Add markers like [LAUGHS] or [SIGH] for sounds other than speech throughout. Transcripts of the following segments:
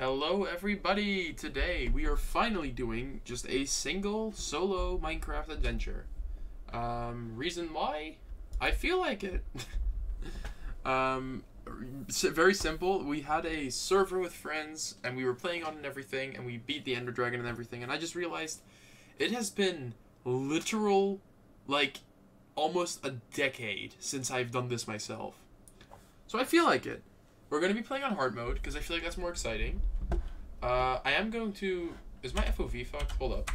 Hello everybody! Today we are finally doing just a single solo Minecraft adventure. Um, reason why? I feel like it. [LAUGHS] um, very simple. We had a server with friends and we were playing on and everything and we beat the Ender Dragon and everything and I just realized it has been literal, like, almost a decade since I've done this myself. So I feel like it. We're going to be playing on hard mode because I feel like that's more exciting. Uh, I am going to... Is my FOV fucked? Hold up.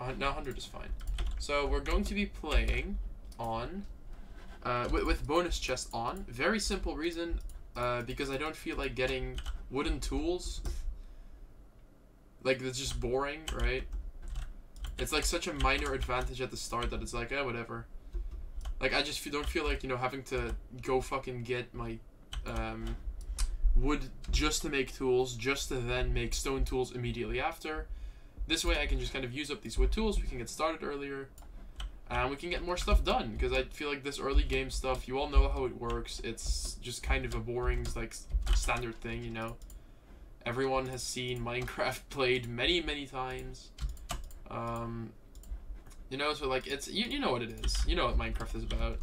Uh, no, 100 is fine. So we're going to be playing on... Uh, with, with bonus chest on. Very simple reason. Uh, because I don't feel like getting wooden tools. Like, it's just boring, right? It's like such a minor advantage at the start that it's like, eh, whatever. Like I just don't feel like you know having to go fucking get my um, wood just to make tools, just to then make stone tools immediately after. This way I can just kind of use up these wood tools. We can get started earlier, and we can get more stuff done. Because I feel like this early game stuff, you all know how it works. It's just kind of a boring like standard thing, you know. Everyone has seen Minecraft [LAUGHS] played many many times. Um, you know, so like it's you, you know what it is. You know what Minecraft is about.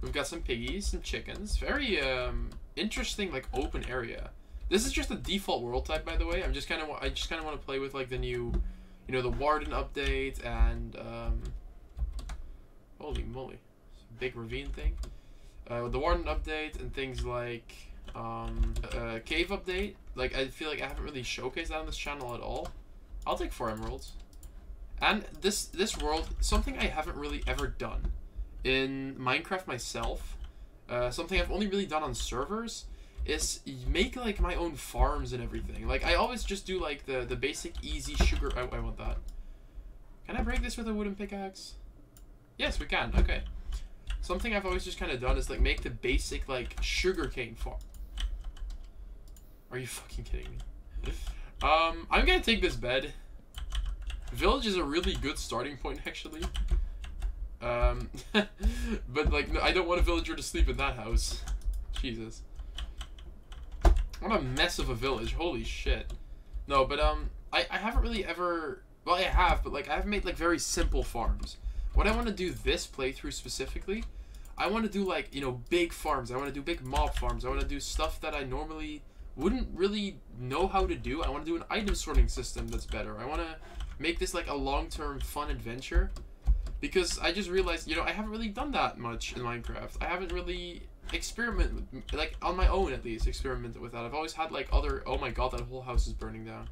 We've got some piggies, some chickens. Very um interesting like open area. This is just the default world type by the way. I'm just kind of I just kind of want to play with like the new you know the Warden update and um holy moly. Big ravine thing. Uh, the Warden update and things like um uh, cave update. Like I feel like I haven't really showcased that on this channel at all. I'll take four emeralds. And this this world, something I haven't really ever done in Minecraft myself, uh, something I've only really done on servers, is make like my own farms and everything. Like I always just do like the the basic easy sugar. I, I want that. Can I break this with a wooden pickaxe? Yes, we can. Okay. Something I've always just kind of done is like make the basic like sugarcane farm. Are you fucking kidding me? [LAUGHS] Um, I'm gonna take this bed. Village is a really good starting point, actually. Um, [LAUGHS] but like, I don't want a villager to sleep in that house. Jesus. What a mess of a village. Holy shit. No, but um, I, I haven't really ever. Well, I have, but like, I've made like very simple farms. What I want to do this playthrough specifically, I want to do like you know big farms. I want to do big mob farms. I want to do stuff that I normally wouldn't really know how to do. I want to do an item sorting system that's better. I want to make this like a long-term fun adventure because I just realized, you know, I haven't really done that much in Minecraft. I haven't really experimented with, like on my own at least experimented with that. I've always had like other oh my god, that whole house is burning down.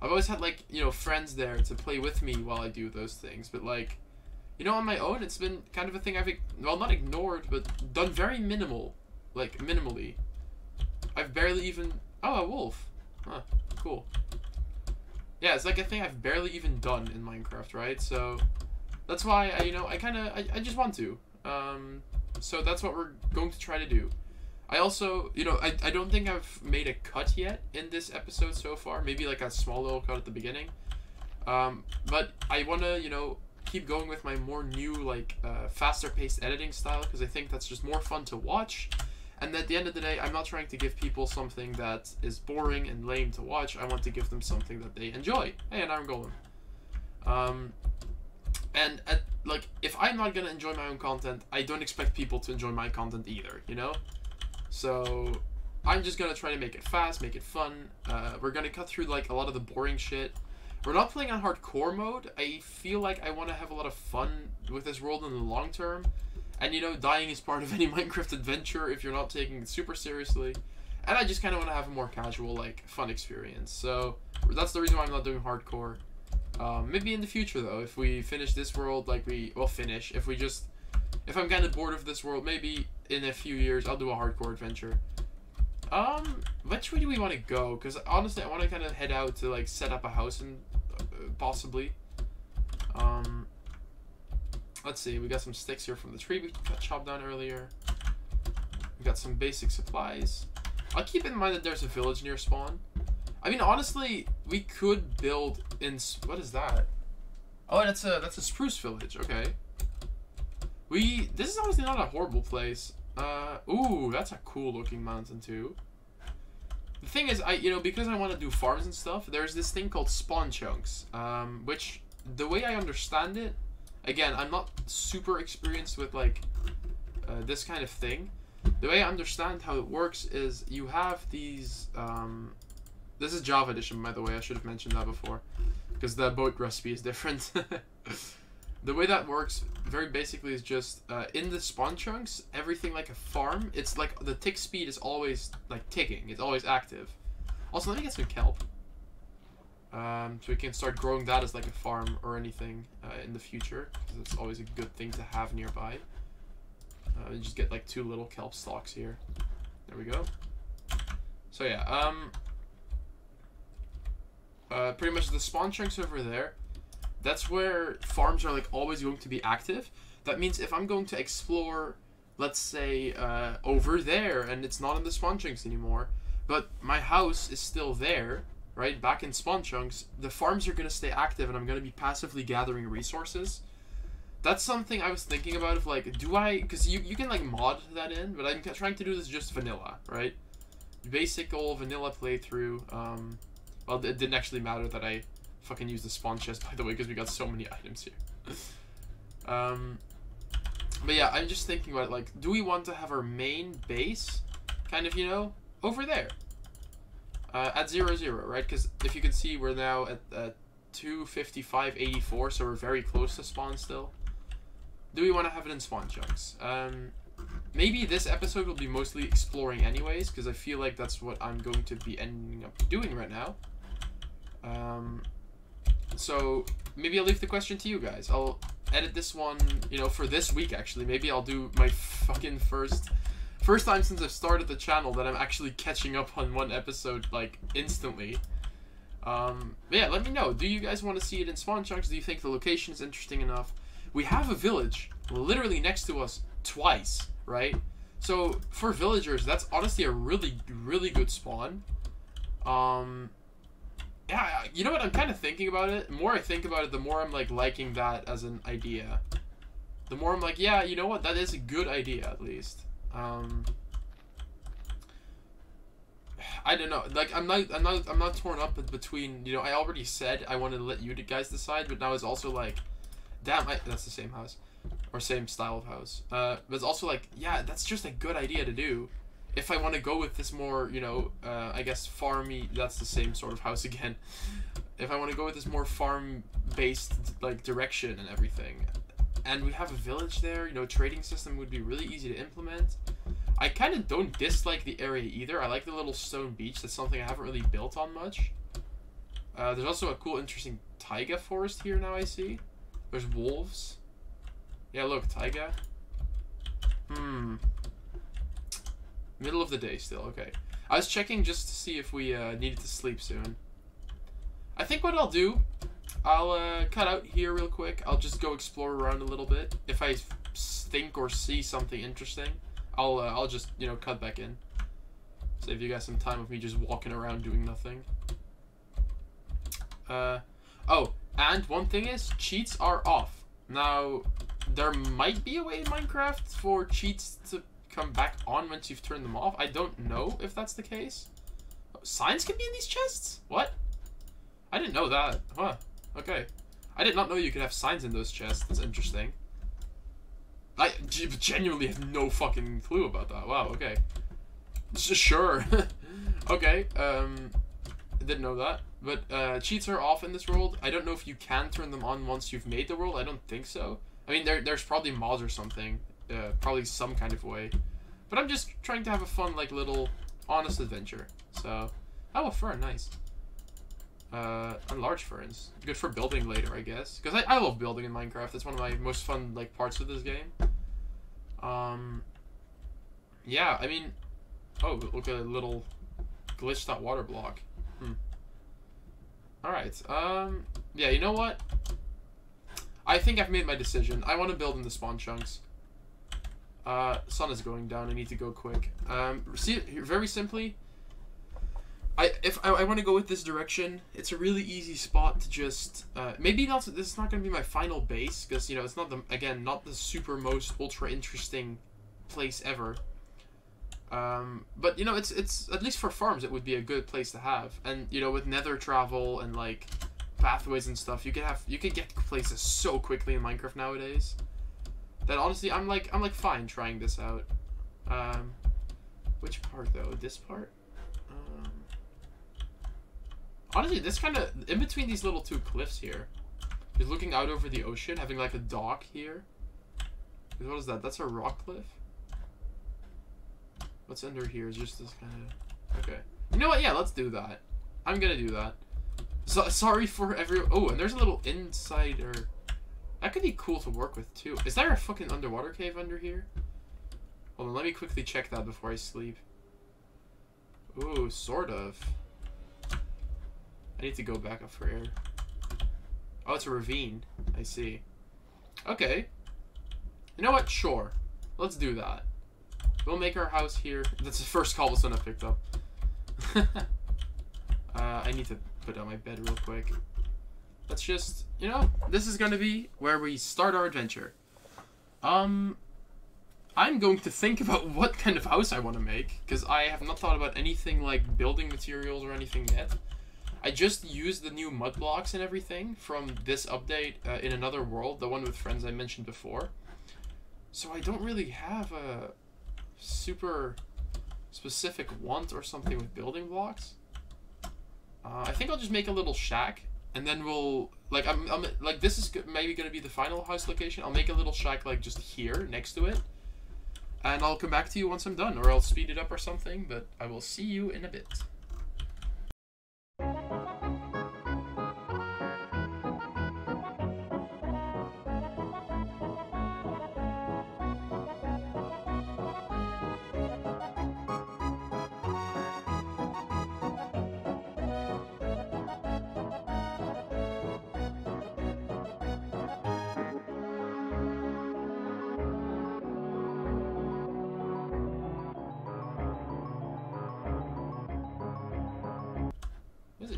I've always had like, you know, friends there to play with me while I do those things, but like you know, on my own, it's been kind of a thing I've, well, not ignored, but done very minimal. Like, minimally. I've barely even, oh, a wolf. Huh, cool. Yeah, it's like a thing I've barely even done in Minecraft, right? So that's why I, you know, I kind of, I, I just want to. Um, so that's what we're going to try to do. I also, you know, I, I don't think I've made a cut yet in this episode so far. Maybe like a small little cut at the beginning. Um, but I want to, you know, keep going with my more new, like, uh, faster paced editing style because I think that's just more fun to watch. And at the end of the day, I'm not trying to give people something that is boring and lame to watch. I want to give them something that they enjoy. Hey, and I'm golden. Um, and at, like, if I'm not gonna enjoy my own content, I don't expect people to enjoy my content either. You know. So I'm just gonna try to make it fast, make it fun. Uh, we're gonna cut through like a lot of the boring shit. We're not playing on hardcore mode. I feel like I want to have a lot of fun with this world in the long term. And you know, dying is part of any [LAUGHS] Minecraft adventure if you're not taking it super seriously. And I just kind of want to have a more casual, like, fun experience. So that's the reason why I'm not doing hardcore. Um, maybe in the future though, if we finish this world, like we well finish. If we just, if I'm kind of bored of this world, maybe in a few years I'll do a hardcore adventure. Um, which way do we want to go? Because honestly, I want to kind of head out to like set up a house and uh, possibly. Um, let's see. We got some sticks here from the tree we chopped down earlier. We got some basic supplies. I'll keep in mind that there's a village near spawn. I mean, honestly, we could build in. What is that? Oh, that's a that's a spruce village. Okay. We this is honestly not a horrible place. Uh, ooh, that's a cool looking mountain too. the thing is, I you know because I want to do farms and stuff. There's this thing called spawn chunks, um, which the way I understand it, again, I'm not super experienced with like uh, this kind of thing. The way I understand how it works is you have these. Um, this is Java edition, by the way. I should have mentioned that before, because the boat recipe is different. [LAUGHS] the way that works, very basically, is just uh, in the spawn chunks, everything like a farm. It's like the tick speed is always like ticking. It's always active. Also, let me get some kelp. Um, so we can start growing that as like a farm or anything uh, in the future, because it's always a good thing to have nearby. Uh, just get like two little kelp stalks here. There we go. So yeah, um, uh, pretty much the spawn chunks over there. That's where farms are like always going to be active. That means if I'm going to explore, let's say, uh, over there, and it's not in the spawn chunks anymore, but my house is still there, right, back in spawn chunks, the farms are going to stay active, and I'm going to be passively gathering resources that's something I was thinking about. If like, do I? Because you you can like mod that in, but I'm trying to do this just vanilla, right? Basic old vanilla playthrough. Um, well, it didn't actually matter that I fucking used the spawn chest [LAUGHS] by the way, because we got so many [LAUGHS] items here. um, but yeah, I'm just thinking about it, like, do we want to have our main base, kind of, you know, over there, uh, at zero zero, right? Because if you can see, we're now at, at 255.84, so we're very close to spawn still do we want to have it in spawn chunks? Um, maybe this episode will be mostly exploring anyways, because I feel like that's what I'm going to be ending up doing right now. Um, so maybe I'll leave the question to you guys. I'll edit this one, you know, for this week actually. Maybe I'll do my fucking first first time since I've started the channel that I'm actually catching up on one episode like instantly. Um, yeah, let me know. Do you guys want to see it in spawn chunks? Do you think the location is interesting enough? we have a village literally next to us twice, right? So for villagers, that's honestly a really, really good spawn. Um, yeah, you know what? I'm kind of thinking about it. The more I think about it, the more I'm like liking that as an idea. The more I'm like, yeah, you know what? That is a good idea at least. Um, I don't know. Like I'm not, I'm not, I'm not torn up between. You know, I already said I wanted to let you guys decide, but now it's also like damn, I, that's the same house. Or same style of house. Uh, but it's also like, yeah, that's just a good idea to do. If I want to go with this more, you know, uh, I guess farmy, that's the same sort of house [LAUGHS] again. If I want to go with this more farm-based, like, direction and everything. And we have a village there, you know, trading system would be really easy to implement. I kind of don't dislike the area either. I like the little stone beach. That's something I haven't really built on much. Uh, there's also a cool, interesting taiga forest here now I see. There's wolves. Yeah, look, taiga. Hmm. Middle of the day still, okay. I was checking just to see if we uh, needed to sleep soon. I think what I'll do, I'll uh, cut out here real quick. I'll just go explore around a little bit. If I think or see something interesting, I'll uh, I'll just you know cut back in. Save you guys some time of me just walking around doing nothing. Uh, oh, and one thing is, cheats are off. Now, there might be a way in Minecraft for cheats to come back on once you've turned them off. I don't know if that's the case. Signs can be in these chests? What? I didn't know that. Huh. Okay. I did not know you could have signs in those chests. That's interesting. I genuinely have no fucking clue about that. Wow, okay. Sure. [LAUGHS] okay, um, I didn't know that. But uh, cheats are off in this world. I don't know if you can turn them on once you've made the world. I don't think so. I mean, there, there's probably mods or something. Uh, probably some kind of way. But I'm just trying to have a fun, like, little honest adventure. So, oh, a fern, nice. Uh, and large ferns. Good for building later, I guess. Because I, I love building in Minecraft. That's one of my most fun, like, parts of this game. Um, yeah, I mean, oh, look at a little glitched water block. Hmm. Alright, um, yeah, you know what? I think I've made my decision. I want to build in the spawn chunks. Uh, sun is going down. I need to go quick. Um, see, very simply, I if I, I want to go with this direction, it's a really easy spot to just uh, maybe not. This is not going to be my final base because you know it's not the again not the super most ultra interesting place ever. Um, but you know, it's it's at least for farms, it would be a good place to have. And you know, with nether travel and like pathways and stuff, you could have you could get places so quickly in Minecraft nowadays. That honestly, I'm like I'm like fine trying this out. Um, which part though? This part? Honestly, this kind of in between these little two cliffs here. You're looking out over the ocean, having like a dock here. What is that? That's a rock cliff. What's under here is just this kind of... Okay. You know what? Yeah, let's do that. I'm gonna do that. So, sorry for every... Oh, and there's a little insider... That could be cool to work with, too. Is there a fucking underwater cave under here? Hold on, let me quickly check that before I sleep. Ooh, sort of. I need to go back up for air. Oh, it's a ravine. I see. Okay. You know what? Sure. Let's do that. We'll make our house here. That's the first cobblestone I picked up. [LAUGHS] uh, I need to put down my bed real quick. Let's just, you know, this is going to be where we start our adventure. Um, I'm going to think about [LAUGHS] what kind of house I want to make, because I have not thought about anything like building materials or anything yet. I just used the new mud blocks and everything from this update uh, in another world, the one with friends I mentioned before. So I don't really have a super specific want or something with building blocks. Uh, I think I'll just make a little shack, and then we'll like I'm, I'm like this is maybe gonna be the final house location. I'll make a little shack like just here next to it, and I'll come back to you once I'm done, or I'll speed it up or something. But I will see you in a bit.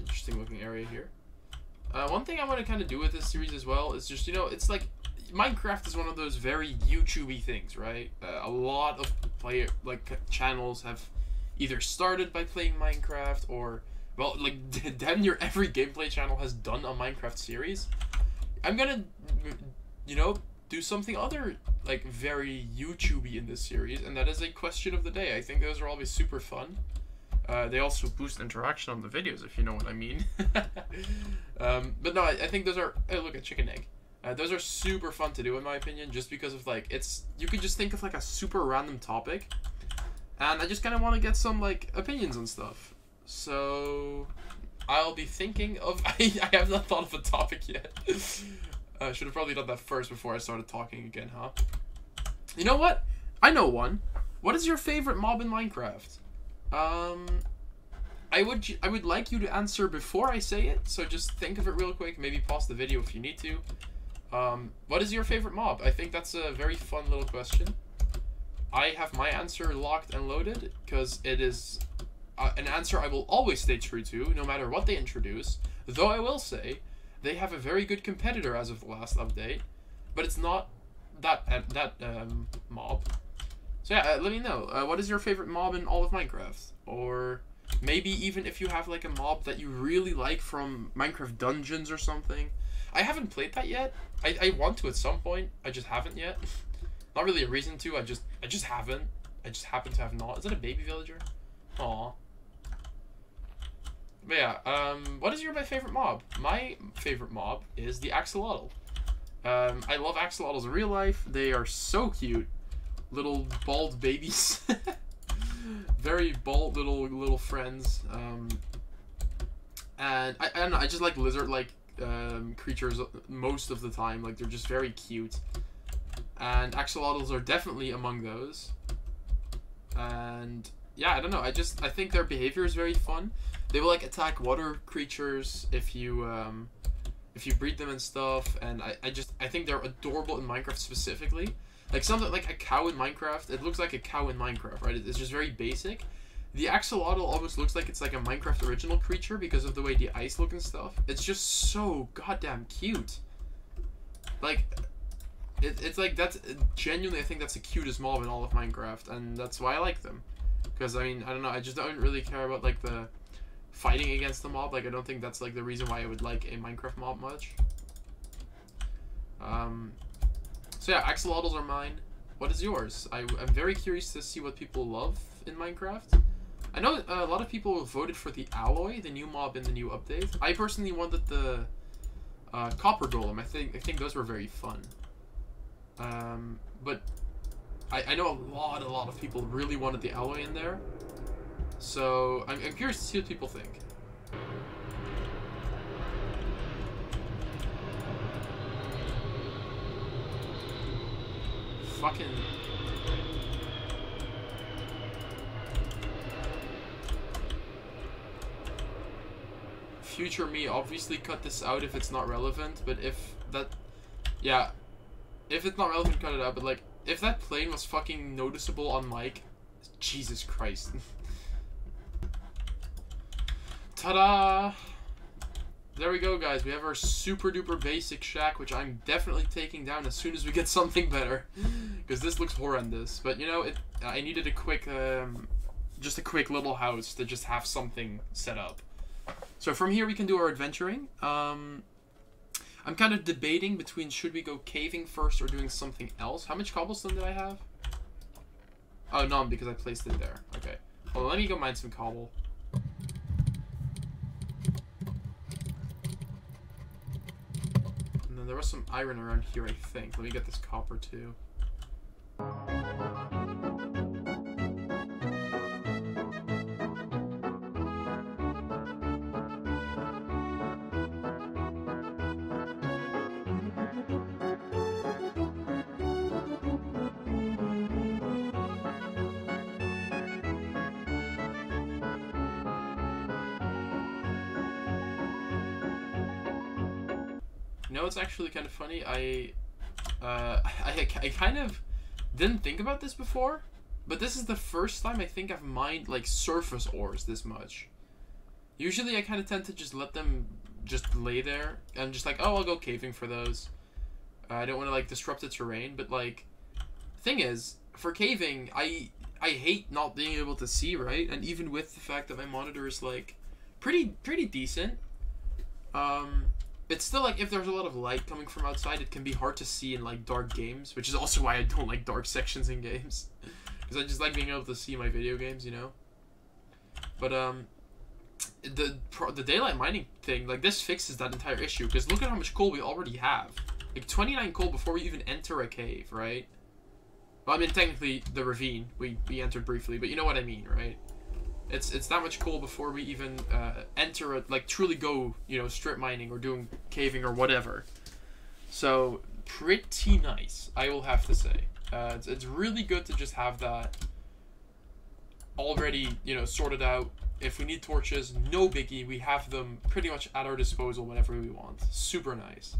Interesting looking area here. Uh, one thing I want to kind of do with this series as well is just, you know, it's like Minecraft is one of those very YouTubey things, right? Uh, a lot of player like channels have either started by playing Minecraft or well, like [LAUGHS] damn near every gameplay channel has done a Minecraft series. I'm gonna, you know, do something other like very YouTubey in this series, and that is a question of the day. I think those are always super fun. Uh, they also boost interaction on the videos, if you know what I mean. [LAUGHS] um, but no, I, I, think those are. Oh, look at chicken egg. Uh, those are super fun to do, in my opinion, just because of like it's. You could just think of like a super random topic, and I just kind of want to get some like opinions and stuff. So, I'll be thinking of. [LAUGHS] I, I have not thought of a topic yet. [LAUGHS] I uh, should have probably done that first before I started talking again, huh? You know what? I know one. What is your favorite mob in Minecraft? Um, I would I would like you to answer before I say it, so just think of it real quick. Maybe pause the video if you need to. Um, what is your favorite mob? I think that's a very fun little question. I have my answer locked and loaded because it is uh, an answer I will always stay true to, no matter what they introduce. Though I will say, they have a very good competitor as of the last update, but it's not that uh, that um, mob. So yeah, uh, let me know. Uh, what is your favorite mob in all of Minecraft? Or maybe even if you have like a mob that you really like from Minecraft Dungeons or something. I haven't played that yet. I, I want to at some point. I just haven't yet. [LAUGHS] not really a reason to. I just I just haven't. I just happen to have not. Is that a baby villager? Aw. But yeah, um, what is your my favorite mob? My favorite mob is the axolotl. Um, I love axolotls in real life. They are so cute little bald babies. [LAUGHS] Very bald little little friends. Um, and I, I don't know. I just like lizard like um, creatures most of the time. Like they're just very cute. And axolotls are definitely among those. And yeah, I don't know. I just I think their behavior is very fun. They will like attack water creatures if you um, if you breed them and stuff. And I, I just I think they're adorable in Minecraft specifically. Like something like a cow in Minecraft. It looks like a cow in Minecraft, right? It's just very basic. The axolotl almost looks like it's like a Minecraft original creature because of the way the eyes look and stuff. It's just so goddamn cute. Like, it, it's like that's genuinely I think that's the cutest mob in all of Minecraft, and that's why I like them. Because I mean, I don't know. I just don't really care about like the fighting against the mob. Like I don't think that's like the reason why I would like a Minecraft mob much. Um. So yeah, axolotls are mine. What is yours? I, I'm very curious to see what people love in Minecraft. I know a lot of people voted for the allay, the new mob in the new update. I personally wanted the uh, copper golem. I think I think those were very fun. Um, but I, I know a lot, a lot of people really wanted the allay in there. So I'm, I'm curious to see what people think. Fucking future me obviously cut this out if it's not relevant, but if that, yeah, if it's not relevant, cut it out. But like, if that plane was fucking noticeable on mic, Jesus Christ. [LAUGHS] Ta-da! There we go, guys. We have our super duper basic shack, which I'm definitely taking down as soon as we get [LAUGHS] something better, because this looks horrendous. But you know, it. I needed a quick, um, just a quick little house to just have something set up. So from here we can do our adventuring. Um, I'm kind of debating between should we go caving first or doing something else. How much cobblestone did I have? Oh, none, because I placed it there. Okay. On, let me go mine some cobble. And then there was some iron around here, I think. Let me get this copper, too. It's actually kind of funny. I, uh, I, I kind of didn't think about this before, but this is the first time I think I've mined like surface ores this much. Usually, I kind of tend to just let them just lay there and just like, oh, I'll go caving for those. Uh, I don't want to like disrupt the terrain, but like, thing is, for caving, I I hate not being able to see right, and even with the fact that my monitor is like pretty pretty decent, um, it's still like if there's a lot of light coming from outside, it can be hard to see in like dark games, which is also why I don't like dark [LAUGHS] sections in games, [LAUGHS] because I just like being able to see my video games, you know. But um, the the daylight mining thing, like this fixes that entire issue, because look at how much coal we already have, like 29 coal before we even enter a cave, right? Well, I mean technically the ravine we we entered briefly, but you know what I mean, right? It's it's that much coal before we even uh, enter it, like truly go, you know, strip mining or doing caving or whatever. So pretty nice, I will have to say. Uh, it's it's really good to just have that already, you know, sorted out. If we need torches, no biggie. We have them pretty much at our disposal whenever we want. Super nice.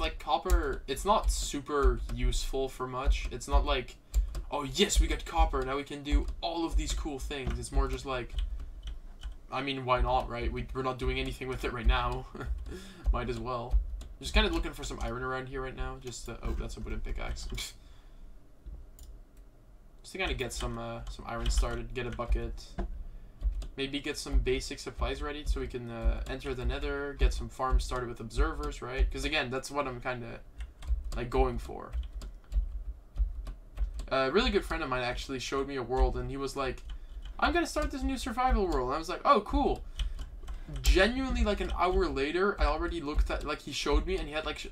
Like, copper, it's not super useful for much. It's not like, oh, yes, we got copper, now we can do all of these cool things. It's more just like, I mean, why not, right? We, we're not doing anything with it right now. [LAUGHS] Might as well. Just kind of looking for some iron around here right now. Just, to, oh, that's a wooden pickaxe. [LAUGHS] just to kind of get some, uh, some iron started, get a bucket. Maybe get some basic supplies ready so we can uh, enter the nether, get some farms started with observers, right? Because again, that's what I'm kind of like going for. A really good friend of mine actually showed me a world and he was like, I'm going to start this new survival world. And I was like, oh, cool. Genuinely, like an hour later, I already looked at, like, he showed me and he had, like,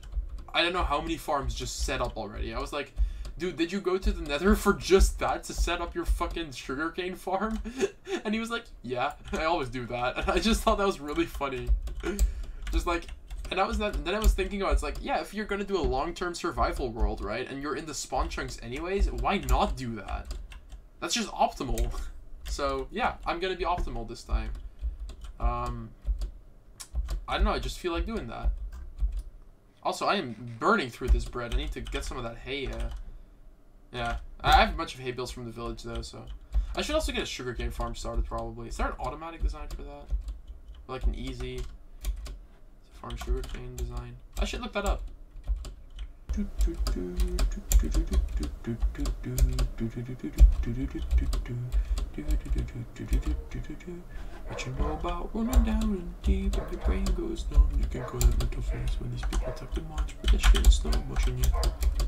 I don't know how many farms just set up already. I was like, dude, did you go to the nether for just that to set up your fucking sugarcane farm? [LAUGHS] and he was like, yeah, I always do that. [LAUGHS] And I just thought that was really funny. just like, and I was that, then I was thinking, oh, it's like, yeah, if you're gonna do a long-term survival world, right, and you're in the spawn chunks anyways, why not do that? That's just optimal. [LAUGHS] So, yeah, I'm gonna be optimal this time. Um, I don't know, I just feel like doing that. Also, I am burning through this bread. I need to get some of that hay. Uh, yeah, I have a bunch of hay bales from the village though, so I should also get a sugarcane farm started probably. Is there an automatic design for that? Or like an easy farm sugarcane design? I should look that up. What you know about running down and deep and your brain goes numb You can call it mental face when these people talk too much But that shit is slow motion, yeah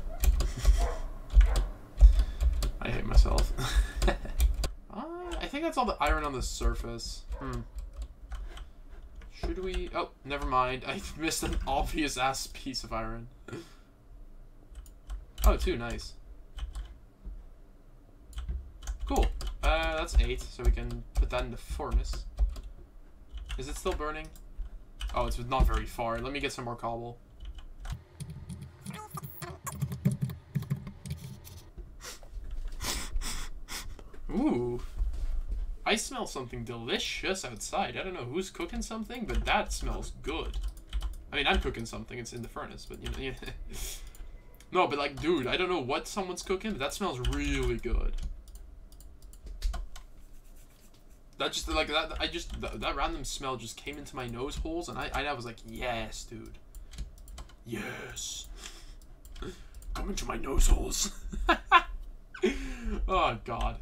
I hate myself. [LAUGHS] uh, I think that's all the iron on the surface. Hmm. Should we... Oh, never mind. I [LAUGHS] missed an obvious ass piece of iron. oh, two. Nice. Cool. Uh, that's eight, so we can put that in the furnace. Is it still burning? Oh, it's not very far. Let me get some more cobble. Ooh. I smell something delicious outside. I don't know who's cooking something, but that smells good. I mean, I'm cooking something. It's in the furnace, but you know. Yeah. [LAUGHS] no, but like, dude, I don't know what someone's cooking, but that smells really good. That just like that. I just that, that random smell just came into my nose holes, and I I was like, yes, dude. Yes. [LAUGHS] Come into my nose holes. [LAUGHS] oh God.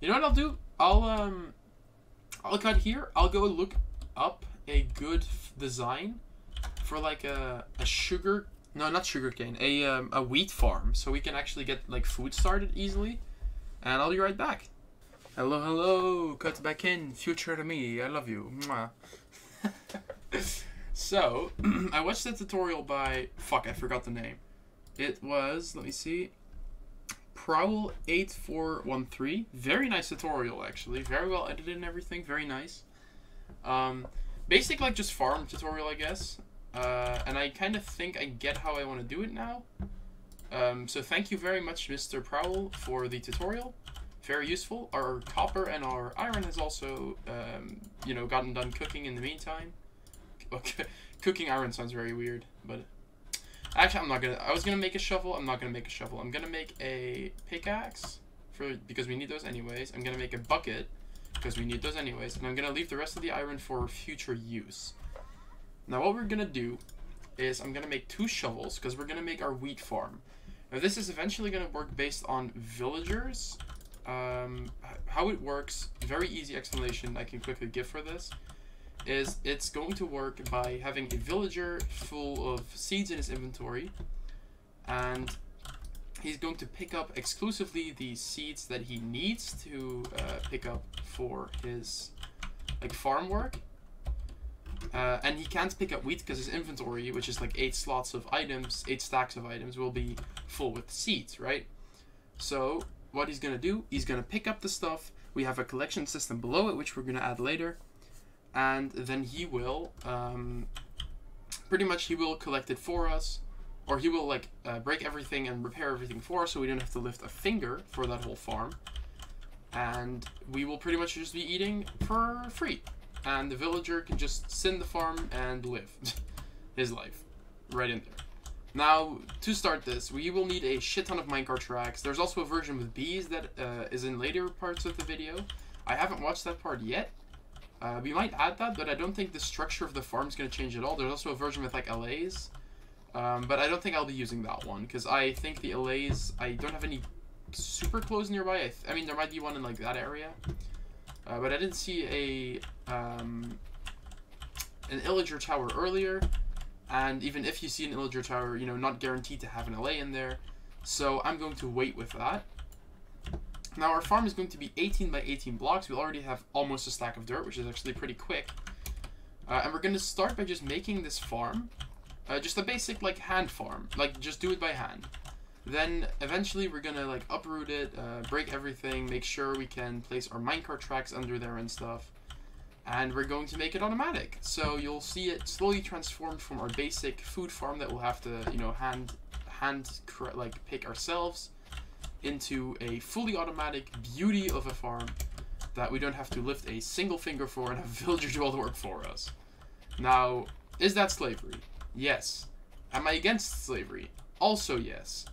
You know what I'll do? I'll um, I'll cut here. I'll go look up a good design for like a a sugar no not sugar cane a um, a wheat farm so we can actually get like food started easily, and I'll be right back. Hello, hello, cut back in, future to me, I love you. [LAUGHS] so, [CLEARS THROAT] I watched the tutorial by, fuck, I forgot the name. It was, let me see, Prowl8413. Very nice tutorial, actually. Very well edited and everything. Very nice. Um, basic, like, just farm tutorial, I guess. Uh, and I kind of think I get how I want to do it now. Um, so thank you very much, Mr. Prowl, for the tutorial. Very useful. Our copper and our iron has also, um, you know, gotten done cooking in the meantime. [LAUGHS] Okay. cooking iron sounds very weird, but Actually, I'm not gonna. I was gonna make a shovel. I'm not gonna make a shovel. I'm gonna make a pickaxe for because we need those anyways. I'm gonna make a bucket because we need those anyways, and I'm gonna leave the rest of the iron for future use. Now, what we're gonna do is I'm gonna make two shovels because we're gonna make our wheat farm. Now, this is eventually gonna work based on villagers. Um, how it works, very easy explanation I can quickly give for this is it's going to work by having a villager full of seeds in his inventory and he's going to pick up exclusively the seeds that he needs to uh, pick up for his like farm work. Uh, and he can't pick up wheat because his inventory which is like eight slots of items eight stacks of items will be full with seeds right? So what he's gonna do he's gonna pick up the stuff. We have a collection system below it which we're gonna add later and then he will um, pretty much he will collect it for us or he will like uh, break everything and repair everything for us so we don't have to lift a finger for that whole farm. And we will pretty much just be eating for free. And the villager can just in the farm and live [LAUGHS] his life right in there. Now to start this we will need a shit ton of minecart tracks there's also a version with bees that uh, is in later parts of the video. I haven't watched that part yet uh, we might add that, but I don't think the structure of the farm is going to change at all. There's also a version with like allays, um, but I don't think I'll be using that one because I think the allays, I don't have any super close nearby. I, I mean, there might be one in like that area, uh, but I didn't see a um, an illager tower earlier, and even if you see an illager tower, you know, not guaranteed to have an allay in there. So I'm going to wait with that. Now our farm is going to be 18 by 18 blocks. We already have almost a stack of dirt, which is actually pretty quick. Uh, and we're going to start by just making this farm. Uh, just a basic like hand farm. Like just do it by hand. Then eventually we're going to like uproot it, uh, break everything, make sure we can place our minecart tracks under there and stuff. And we're going to make it automatic. So you'll see it slowly transform from our basic food farm that we'll have to, you know, hand hand like pick ourselves into a fully automatic beauty of a farm that we don't have to lift a single finger for and have [LAUGHS] villagers do all the work for us. Now, is that slavery? Yes. Am I against slavery? Also yes.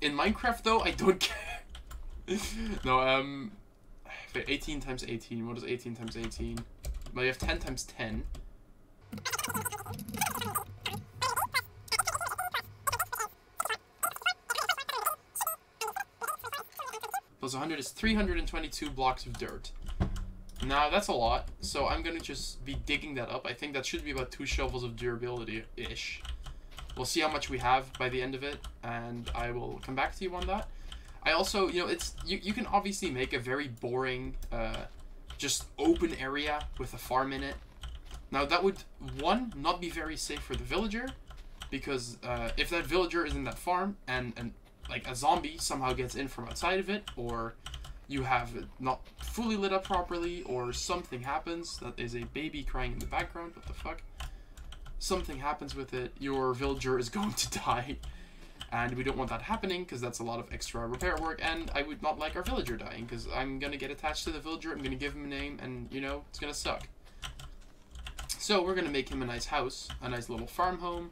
In Minecraft though, I don't [LAUGHS] care. no, um 18 times 18. What is 18 times 18? Well, you have 10 times 10. Plus 100 is 322 blocks of dirt. Now, that's a lot, so I'm gonna just be digging that up. I think that should be about two shovels of durability-ish. We'll see how much we have by the end of it, and I will come back to you on that. I also, you know, it's you, you can obviously make a very boring, uh, just open area with a farm in it. Now, that would, one, not be very safe for the villager, because uh, if that villager is in that farm and, and like a zombie somehow gets in from outside of it, or you have it not fully lit up properly, or something happens, that is a baby crying in the background, what the fuck? Something happens with it, your villager is [LAUGHS] going to die. And we don't want that happening, because that's a lot of extra repair work, and I would not like our villager dying, because I'm going to get attached to the villager, I'm going to give him a name, and, you know, it's going to suck. So we're going to make him a nice house, a nice little farm home,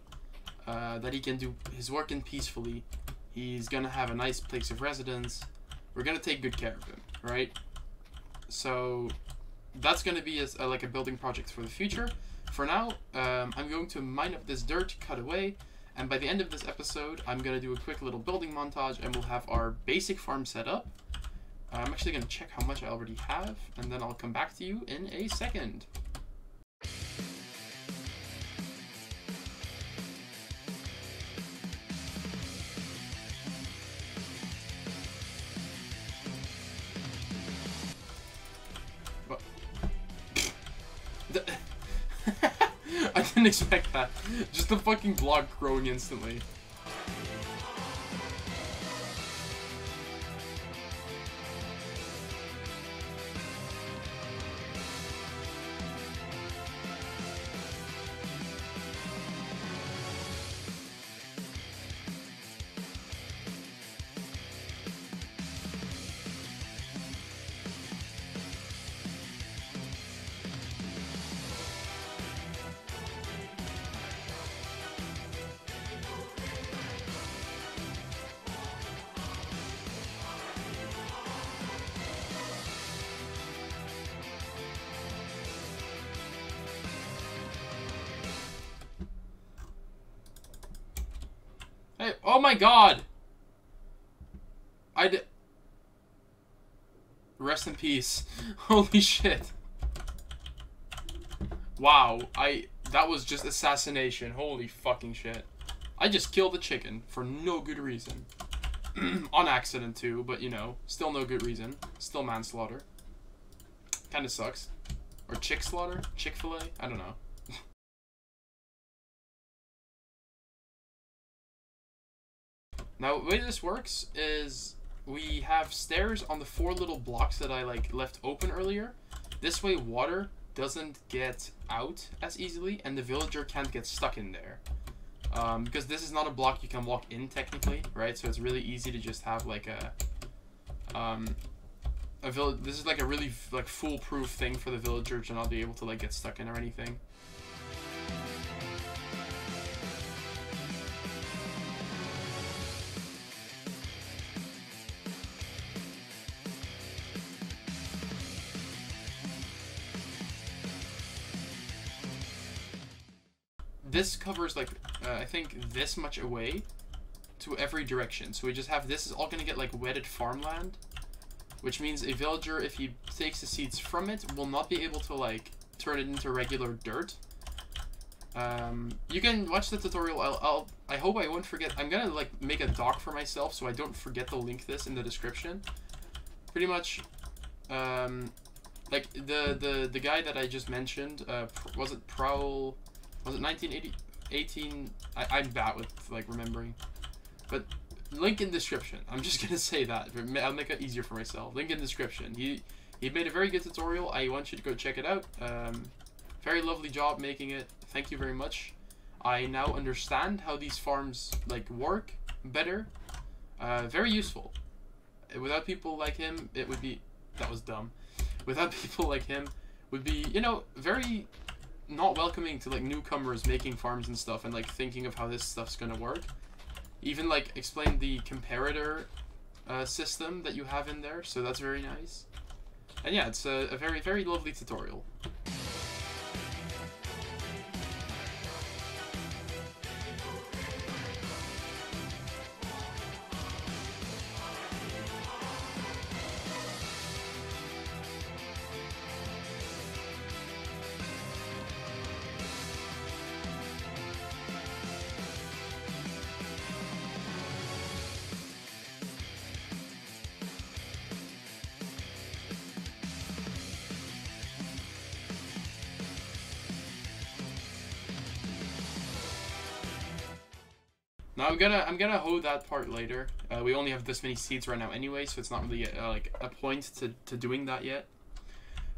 uh, that he can do his work in peacefully. He's to have a nice place of residence. We're to take good care of him, right? So that's to be like a building project for the future. For now, um, I'm going to mine up this dirt, cut away, and by the end of this episode, I'm to do a quick little building montage, and we'll have our basic farm set up. I'm actually to check how much I already have, and then I'll come back to you in a second. Didn't expect that. Just the fucking block growing instantly. Hey, oh my god! I did. Rest in peace. [LAUGHS] Holy shit. Wow, I. That was just assassination. Holy fucking shit. I just killed the chicken for no good reason. [CLEARS THROAT] On accident, too, but you know, still no good reason. Still manslaughter. Kinda sucks. Or chick slaughter? Chick fil A? I don't know. Now, the way this works is we have stairs on the four little blocks that I like left open earlier. This way water doesn't get out as easily and the villager can't get stuck in there. Um, because this is not a block you can walk in technically, right? So it's really easy to just have like a, um, a. This is like a really like foolproof thing for the villager to not be able to like get stuck in or anything. This covers like uh, I think this much away to every direction. So we just have this is all gonna get like wetted farmland, which means a villager, if he takes the seeds from it, will not be able to like turn it into regular dirt. Um, you can watch the tutorial. I'll, I'll, I hope I won't forget. I'm gonna like make a doc for myself so I don't forget to link this in the description. Pretty much, um, like the the the guy that I just mentioned. Uh, was it Prowl? Was it 1980? 18? I, I'm bad with like remembering. But link in description. I'm just [LAUGHS] gonna say that. I'll make it easier for myself. Link in description. He he made a very good tutorial. I want you to go check it out. Um, very lovely job making it. Thank you very much. I now understand how these farms like work better. Uh, very useful. Without people like him, it would be that was dumb. Without [LAUGHS] people like him, would be you know very not welcoming to like newcomers making farms and stuff and like thinking of how this stuff's gonna work. Even like explain the comparator uh, system that you have in there, so that's very nice. And yeah, it's a, a very very lovely tutorial. Now I'm gonna I'm gonna hoe that part later. Uh, we only have this many seeds right now anyway, so it's not really uh, like a point to, to doing that yet.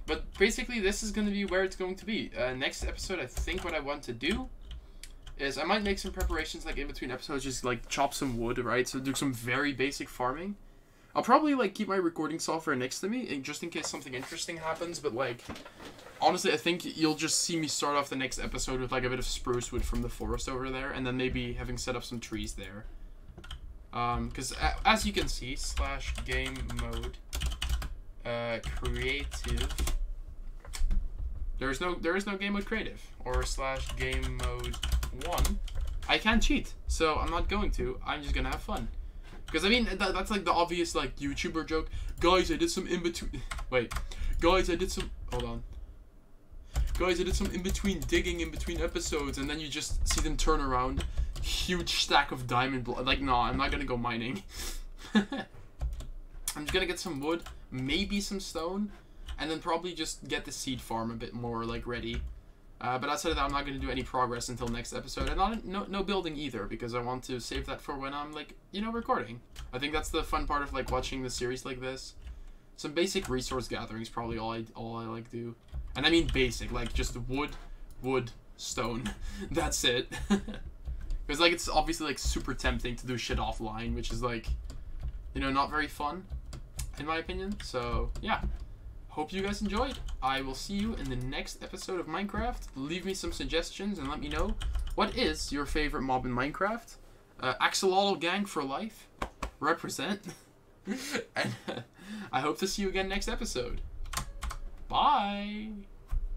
But basically, this is gonna be where it's going to be. Uh, next episode, I think what I want to do is I might make some preparations like in between episodes, just like chop some wood, right? So do some very basic farming. I'll probably like keep my recording software next to me, just in case something interesting happens. But like, honestly, I think you'll just see me start off the next episode with like a bit of spruce wood from the forest over there, and then maybe having set up some trees there. Um, because as you can see, slash game mode, uh, creative. There is no there is no game mode creative or slash game mode one. I can't cheat, so I'm not going to. I'm just gonna have fun. Because I mean, that, that's like the obvious like YouTuber joke. Guys, I did some in between. [LAUGHS] Wait, guys, I did some. Hold on. Guys, I did some in between digging in between episodes, and then you just see them turn around, huge stack of diamond blood. Like, no, I'm not gonna go mining. [LAUGHS] I'm just gonna get some wood, maybe some stone, and then probably just get the seed farm a bit more like ready. Uh, but outside of that, I'm not going to do any progress until next episode, and not no no building either because I want to save that for when I'm like you know recording. I think that's the fun part of like watching the series like this. Some basic resource gathering is probably all I all I like do, and I mean basic like just wood, wood, stone. [LAUGHS] that's it. [LAUGHS] Because like it's obviously like super tempting to do shit offline, which is like, you know, not very fun, in my opinion. So yeah. Hope you guys enjoyed. I will see you in the next episode of Minecraft. Leave me some suggestions and let me know what is your favorite mob in Minecraft. Uh, Axolotl gang for life. Represent. [LAUGHS] and uh, I hope to see you again next episode. Bye.